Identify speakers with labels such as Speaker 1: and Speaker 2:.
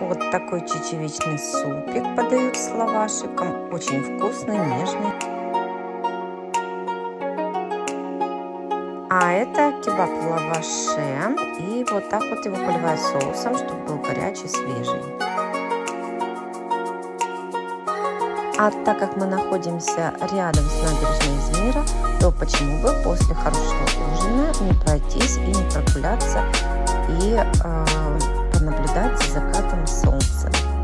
Speaker 1: Вот такой чечевичный супик подают с лавашиком. Очень вкусный, нежный. А это кебаб в лаваше. И вот так вот его поливаю соусом, чтобы был горячий, свежий. А так как мы находимся рядом с набережной Измира, то почему бы после хорошего ужина не пройтись и не прогуляться и э, за закатом солнца.